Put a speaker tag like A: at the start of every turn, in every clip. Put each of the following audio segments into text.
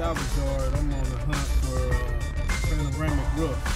A: salvage yard. I'm on the hunt for uh, panoramic roof.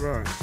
B: Right.